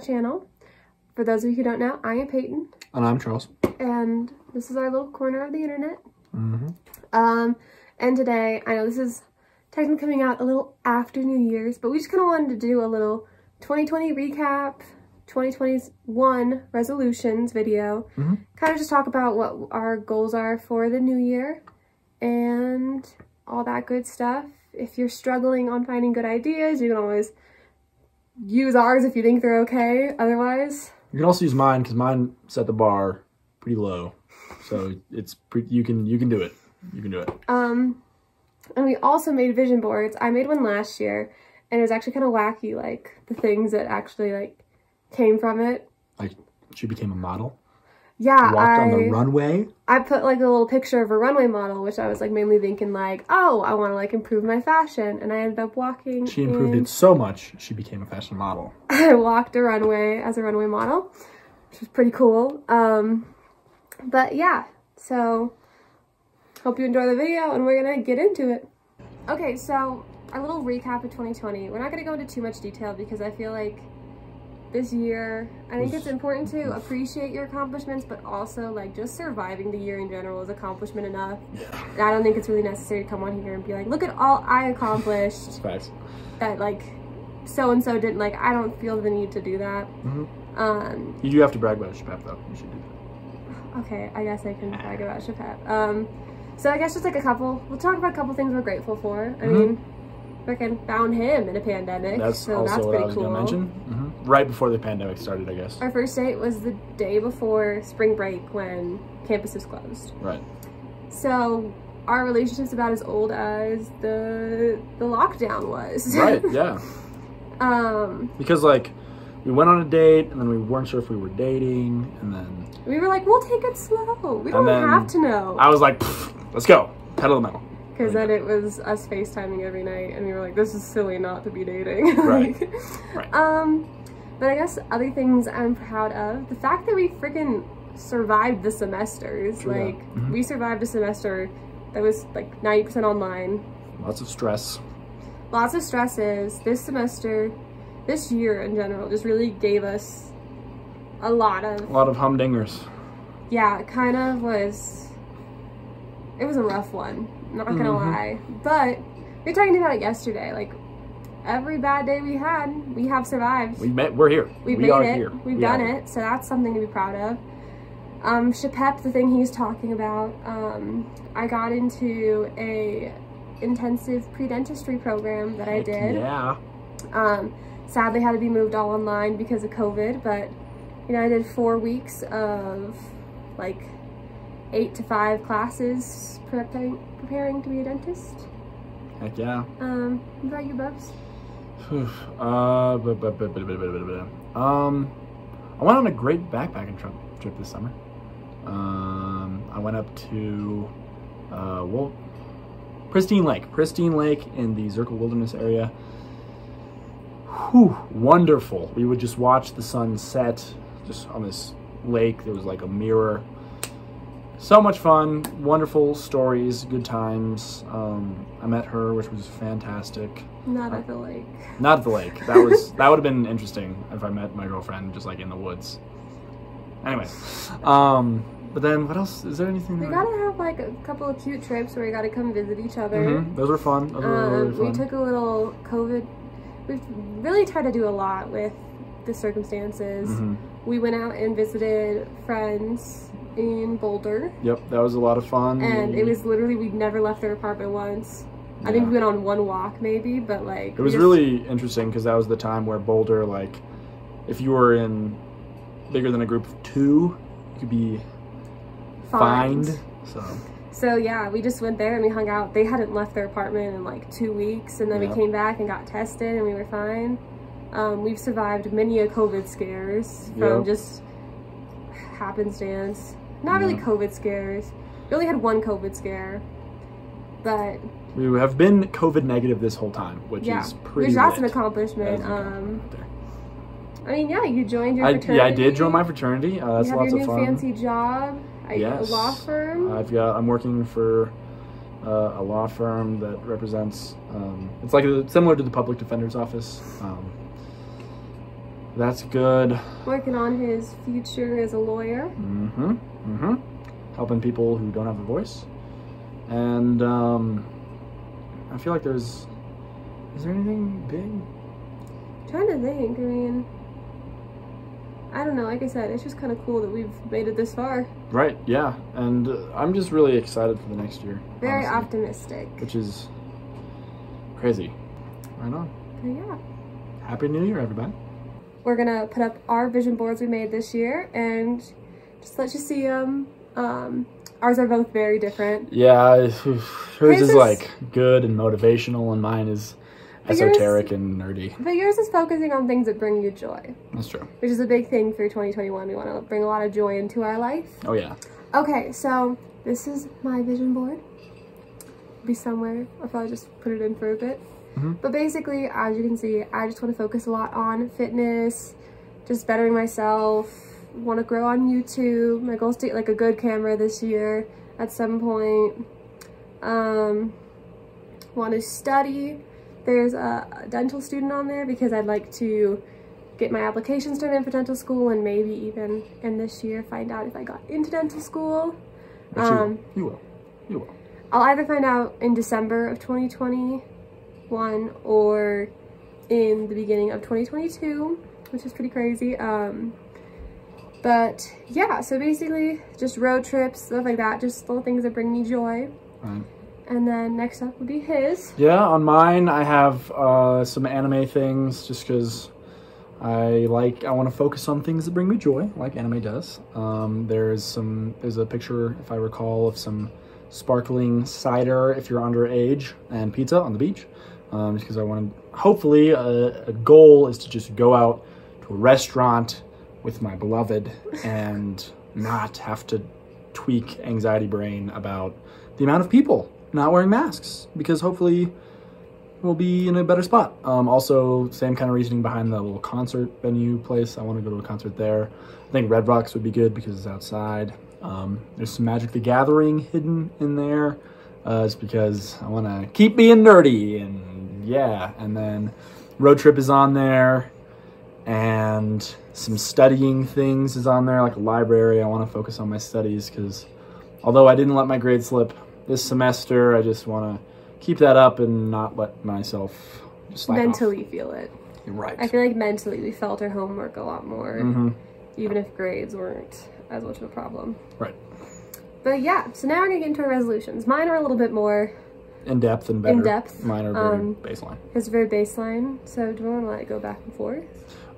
our channel. For those of you who don't know, I am Payton, And I'm Charles. and this is our little corner of the internet. Mm-hmm. Um, and today, I know this is technically coming out a little after New Year's, but we just kind of wanted to do a little 2020 recap, 2021 resolutions video, Mhm. kind of just talk about what our goals are for the new year, and all that good stuff. If you're struggling on finding good ideas, you can always use ours if you think they're okay. Otherwise, You can also use mine because mine set the bar pretty low, so it's pre- you can you can do it. You can do it. Um, and we also made vision boards. I made one last year, and it was actually kind of wacky, like the things that actually like came from it. Like she became a model, Yeah, walked on the runway. I put like a little picture of a runway model, which I was like mainly thinking like, oh, I want to like improve my fashion, and I ended up walking. She improved in- it so much she became a fashion model. I walked a runway as a runway model, which was pretty cool. Um, but yeah, so hope you enjoy the video and we're gonna get into it. Okay, so a little recap of 2020. We're not gonna go into too much detail because I feel like this year, I think it's important to appreciate your accomplishments, but also like just surviving the year in general is accomplishment enough. Yeah, And I don't think it's really necessary to come on here and be like, look at all I accomplished facts. that like so and so didn't like I don't feel the need to do that. Mhm. Um You do have to brag about Shapap though. You should do that. okay, I guess I can brag about Chapet. Um so I guess just like a couple we'll talk about a couple things we're grateful for. I Mhm. mean freaking found him in a pandemic. That's so also that's what I pretty was cool. gonna mention. hmm Right before the pandemic started, I guess. Our first date was the day before spring break when campuses closed. Right. So our relationship's about as old as the the lockdown was. Right. Yeah. um Because like we went on a date and then we weren't sure if we were dating and then we were like, we'll take it slow. We don't have to know. I was like, let's go, pedal the metal. Because then it was us FaceTiming every night, and we were like, this is silly not to be dating. Right. Right. Um, but I guess other things I'm proud of the fact that we freaking survived the semesters. True like, Mhm. we survived a semester that was like 90% online. Lots of stress. Lots of stresses. This semester, this year in general, just really gave us a lot of A lot of humdingers. yeah, it kind of was. It was a rough one, not gonna Mhm. lie. But we were talking about it yesterday. Like every bad day we had, we have survived. We met. We're here. We've we made are it. here. We've We done it. So that's something to be proud of. Um, the thing he's talking about. Um, I got into a intensive pre-dentistry program that I did. Yeah. Um, sadly had to be moved all online because of COVID, but you know, I did four weeks of like eight to five classes preparing preparing to be a dentist. Heck yeah. Um, what about you, Bubs? um, I went on a great backpacking trip trip this summer. Um, I went up to uh, well, Pristine Lake, Pristine Lake in the Zirkel Wilderness area. Whew, wonderful. We would just watch the sun set just on this lake. There was like a mirror so much fun, wonderful stories, good times. Um, I met her, which was fantastic. Not at the lake. Not at the lake. That was that would have been interesting if I met my girlfriend just like in the woods. Anyway, um, but then what else? Is there anything? We gotta have like a couple of cute trips where we gotta come visit each other. Mhm, Those were fun. Those were really Um, we took a little COVID. We've really tried to do a lot with the circumstances. Mhm. We went out and visited friends in Boulder. Yep, that was a lot of fun. and it was literally we'd never left their apartment once. I think we went on one walk maybe, but like It was really interesting because that was the time where Boulder, like, if you were in bigger than a group of two, you could be fined. So So yeah, we just went there and we hung out. They hadn't left their apartment in like two weeks, and then Yeah. we came back and got tested, and we were fine. Um, we've survived many a COVID scares from Yeah. just happenstance. Not really COVID scares. We only had one COVID scare, but We have been COVID negative this whole time, which yeah, is pretty. which that's an accomplishment. That Um. I mean, yeah, you joined your I, fraternity. yeah, I did join my fraternity. Uh, that's you have lots your of new fun. fancy job at Yes. a law firm. I've got. I'm working for uh, a law firm that represents. Um, it's like a, similar to the public defender's office. Um, that's good. working on his future as a lawyer. Mm-hmm. Mm-hmm. Helping people who don't have a voice, and um, I feel like there's. Is there anything big? trying to think. I mean, I don't know. Like I said, it's just kind of cool that we've made it this far. Right. Yeah, and uh, I'm just really excited for the next year. Very honestly, optimistic. Which is crazy. Right on. But yeah. Happy New Year, everybody. We're gonna put up our vision boards we made this year and just let you see them. Um, ours are both very different. Yeah, hers is is- like good and motivational, and mine is But yours- esoteric and nerdy. But yours is focusing on things that bring you joy, That's true. which is a big thing for 2021. We want to bring a lot of joy into our life. Oh yeah. Okay, so this is my vision board. Be somewhere. I'll probably just put it in for a bit. Mhm. But basically, as you can see, I just want to focus a lot on fitness, just bettering myself. Want to grow on YouTube. My goal is to get like a good camera this year at some point. Um, want to study. There's a, dental student on there because I'd like to get my applications turned in for dental school and maybe even in this year find out if I got into dental school. But you, Um, will. you will. You will. I'll either find out in December of 2021 or in the beginning of 2022, which is pretty crazy. Um, but yeah, so basically just road trips, stuff like that, just little things that bring me joy. Right. And then next up would be his. Yeah, on mine I have uh, some anime things just because I like I want to focus on things that bring me joy, like anime does. Um, there's some there's a picture, if I recall, of some sparkling cider if you're underage and pizza on the beach. Um, because I want to hopefully a, a goal is to just go out to a restaurant with my beloved and not have to tweak anxiety brain about the amount of people not wearing masks because hopefully we'll be in a better spot. Um, also, same kind of reasoning behind the little concert venue place. I want to go to a concert there. I think Red Rocks would be good because it's outside. Um, there's some Magic the Gathering hidden in there. Uh, it's because I want to keep being nerdy and yeah. And then Road Trip is on there and some studying things is on there like a library. I want to focus on my studies because although I didn't let my grade slip this semester, I just want to keep that up and not let myself slack off. mentally feel it. Right. I feel like mentally we felt our homework a lot more, hmm even if grades weren't as much of a problem. Right. But yeah, so now we're gonna get into our resolutions. Mine are a little bit more In depth and better. In depth, Mine are very um, baseline. It's very baseline, so do we want to like go back and forth?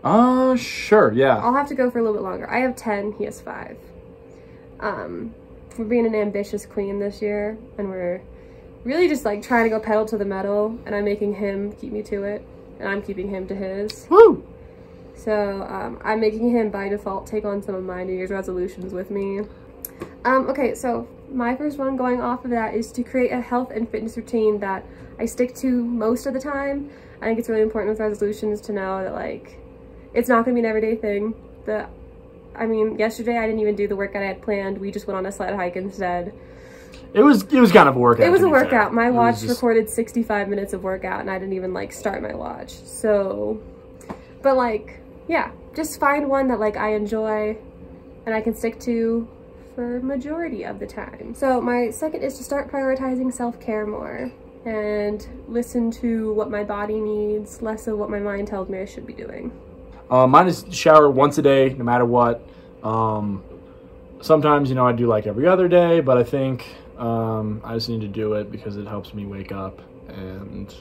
Uh, sure. Yeah. I'll have to go for a little bit longer. I have 10, he has 5. Um, we're being an ambitious queen this year, and we're really just like trying to go pedal to the metal, and I'm making him keep me to it, and I'm keeping him to his. Woo! So um, I'm making him by default take on some of my New Year's resolutions with me. Um, okay, so my first one going off of that is to create a health and fitness routine that I stick to most of the time. I think it's really important with resolutions to know that like it's not gonna be an everyday thing. The I mean, yesterday I didn't even do the workout I had planned. We just went on a sled hike instead. It was it was kind of a workout. It was a fair. workout. My It watch just- recorded 65 minutes of workout and I didn't even like start my watch. So, but like, yeah, just find one that like I enjoy and I can stick to for majority of the time. So my second is to start prioritizing self-care more and listen to what my body needs, less of what my mind tells me I should be doing. Uh, mine is shower once a day, no matter what. Um, sometimes, you know, I do like every other day, but I think um, I just need to do it because it helps me wake up. And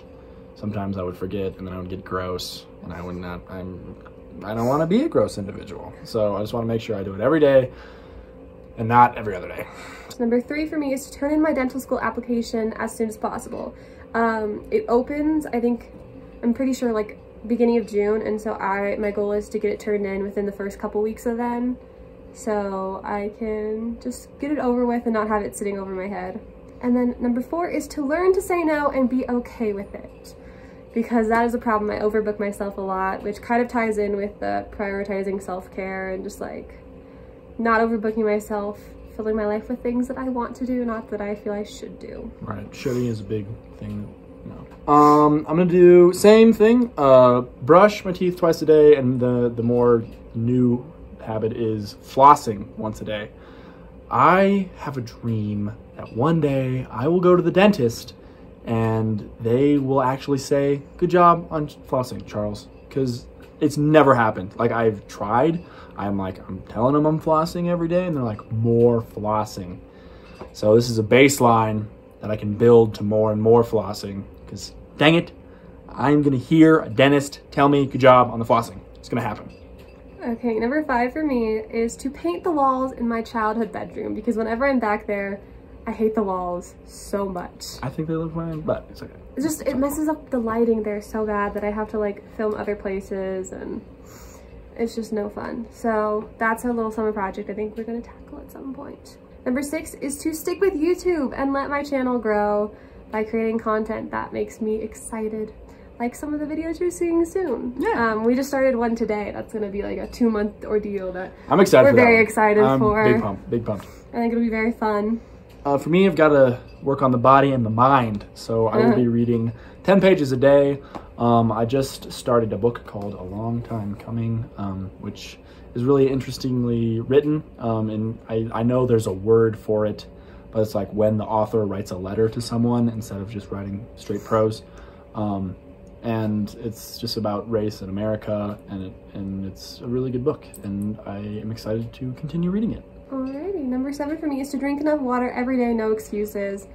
sometimes I would forget, and then I would get gross, and I would not. I'm. I don't want to be a gross individual, so I just want to make sure I do it every day, and not every other day. Number three for me is to turn in my dental school application as soon as possible. Um, it opens, I think, I'm pretty sure like beginning of June, and so I my goal is to get it turned in within the first couple weeks of then, so I can just get it over with and not have it sitting over my head. And then number four is to learn to say no and be okay with it. Because that is a problem. I overbook myself a lot, which kind of ties in with the prioritizing self-care and just like not overbooking myself, filling my life with things that I want to do, not that I feel I should do. Right. Shoulding is a big thing. No. Um, I'm gonna do same thing. Uh, brush my teeth twice a day, and the the more new habit is flossing once a day. I have a dream that one day I will go to the dentist and they will actually say, Good job on flossing, Charles. Because it's never happened. Like, I've tried. I'm like, I'm telling them I'm flossing every day, and they're like, More flossing. So, this is a baseline that I can build to more and more flossing. Because, dang it, I'm going to hear a dentist tell me, Good job on the flossing. It's going to happen. Okay, number five for me is to paint the walls in my childhood bedroom because whenever I'm back there, I hate the walls so much. I think they look fine, but it's okay. It's just, it messes up the lighting there so bad that I have to like film other places and it's just no fun. So that's a little summer project I think we're gonna tackle at some point. Number six is to stick with YouTube and let my channel grow by creating content that makes me excited like some of the videos you're seeing soon. Yeah. Um, we just started one today. That's gonna be like a two month ordeal that I'm excited we're for very one. excited I'm for. Big pump, big pump. I think it'll be very fun. Uh, for me, I've got to work on the body and the mind. So I will Uh-huh. be reading 10 pages a day. Um, I just started a book called A Long Time Coming, um, which is really interestingly written. Um, and I, I know there's a word for it, but it's like when the author writes a letter to someone instead of just writing straight prose. Um, and it's just about race in America, and it, and it's a really good book, and I am excited to continue reading it. Alrighty, number seven for me is to drink enough water every day, no excuses.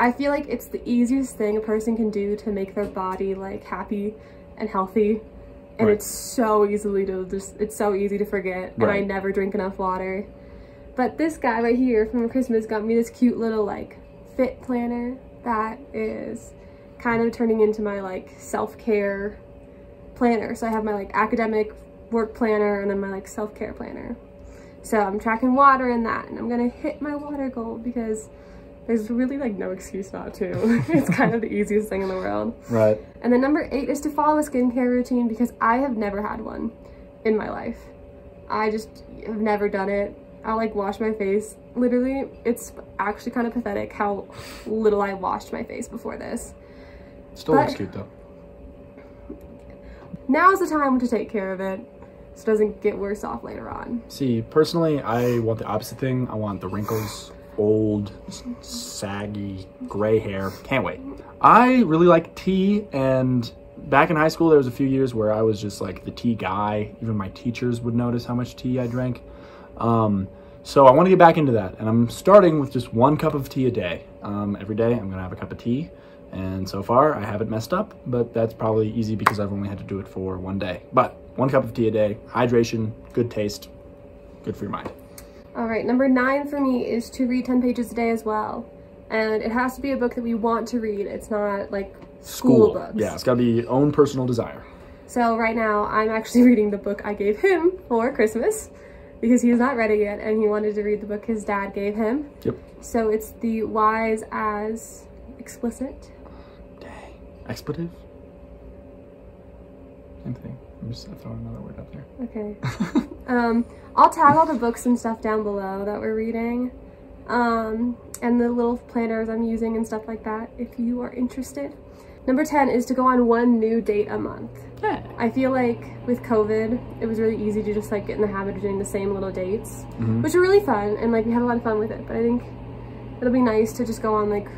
I feel like it's the easiest thing a person can do to make their body like happy and healthy. And Right. it's so easily to just, it's so easy to forget. And I never drink enough water. But this guy right here from Christmas got me this cute little like fit planner that is kind of turning into my like self-care planner. So I have my like academic work planner and then my like self-care planner. So I'm tracking water in that and I'm gonna hit my water goal because there's really like no excuse not to. it's kind of the easiest thing in the world. Right. And then number eight is to follow a skincare routine because I have never had one in my life. I just have never done it. I'll like wash my face. Literally, it's actually kind of pathetic how little I washed my face before this. Still But- looks cute though. Now is the time to take care of it so it doesn't get worse off later on. See, personally, I want the opposite thing. I want the wrinkles, old, saggy, gray hair. Can't wait. I really like tea, and back in high school, there was a few years where I was just like the tea guy. Even my teachers would notice how much tea I drank. Um, so I want to get back into that, and I'm starting with just one cup of tea a day. Um, every day, I'm gonna have a cup of tea. And so far, I haven't messed up, but that's probably easy because I've only had to do it for one day. But one cup of tea a day, hydration, good taste, good for your mind. All right, number nine for me is to read 10 pages a day as well. And it has to be a book that we want to read. It's not like school, books. Yeah, it's got to be your own personal desire. So right now I'm actually reading the book I gave him for Christmas because he's not read it yet and he wanted to read the book his dad gave him. Yep. So it's The Wise as Explicit. Dang. Expletive? Same thing. I'm just throwing another word up there. Okay. um, I'll tag all the books and stuff down below that we're reading. Um, and the little planners I'm using and stuff like that if you are interested. Number 10 is to go on one new date a month. Yeah. I feel like with COVID, it was really easy to just like get in the habit of doing the same little dates, Mhm. which are really fun and like we had a lot of fun with it. But I think it'll be nice to just go on like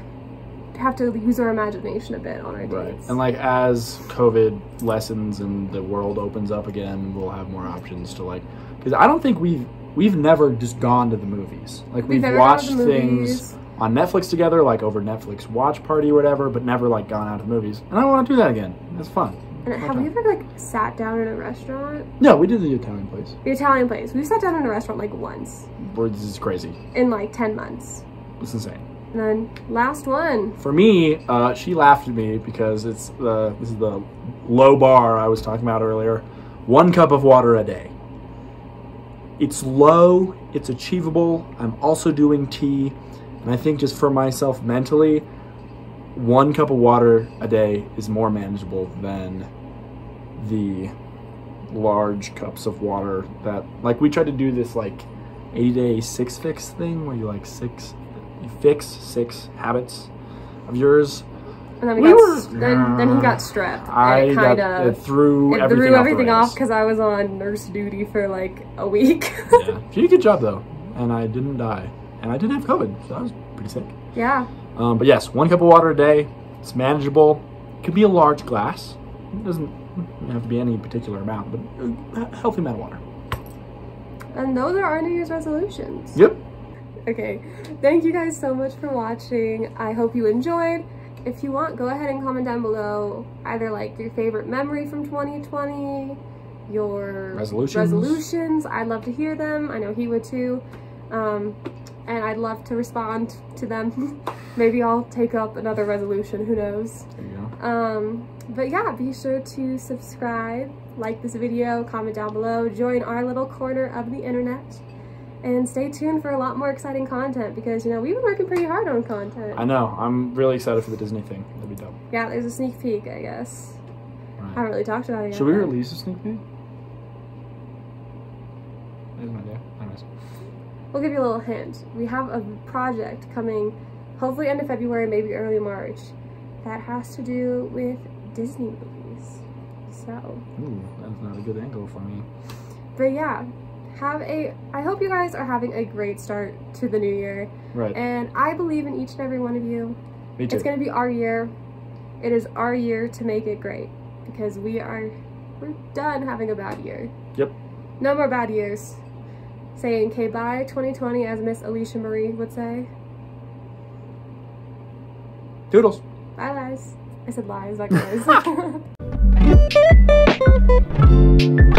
have to use our imagination a bit on our Right. dates. And like as COVID lessens and the world opens up again, we'll have more options to like because I don't think we've we've never just gone to the movies. Like we've, to watched things on Netflix together, like over Netflix watch party or whatever, but never like gone out to movies. And I want to do that again. It's fun. Uh, and have we ever like sat down in a restaurant? No, we did the Italian place. The Italian place. We've sat down in a restaurant like once this is crazy. in like 10 months. It's insane. And then last one. For me, uh, she laughed at me because it's the this is the low bar I was talking about earlier. One cup of water a day. It's low, it's achievable. I'm also doing tea, and I think just for myself mentally, one cup of water a day is more manageable than the large cups of water that like we tried to do this like 80 day six fix thing where you like six you fix six habits of yours And then, we We got, were- then, then he got strep. i and it got kind of threw it everything threw off everything off because I was on nurse duty for like a week. yeah. she did a good job though and i didn't die and i didn't have covid so i was pretty sick yeah. um, but yes one cup of water a day it's manageable it could be a large glass it doesn't have to be any particular amount but a healthy amount of water And those are our New Year's resolutions. yep Okay, thank you guys so much for watching. I hope you enjoyed. If you want, go ahead and comment down below either like your favorite memory from 2020, your Resolutions. resolutions. I'd love to hear them. I know he would too. Um, and I'd love to respond to them. Maybe I'll take up another resolution, who knows. Um, but yeah, be sure to subscribe, like this video, comment down below, join our little corner of the internet, and stay tuned for a lot more exciting content because, you know, we've been working pretty hard on content. I know. I'm really excited for the Disney thing. That'd be dope. yeah, there's a sneak peek, I guess. I haven't really talked about it yet. Should we but- release a sneak peek? There's an idea. Anyways. We'll give you a little hint. We have a project coming, hopefully end of February, maybe early March, that has to do with Disney movies. So, Ooh, that's not a good angle for me. but yeah, have a. I hope you guys are having a great start to the new year, Right. and I believe in each and every one of you. me too. It's gonna be our year. It is our year to make it great because we are we're done having a bad year. Yep. No more bad years. Saying K bye 2020 as Miss Alicia Marie would say. Toodles. Bye guys. I said lies, like guys.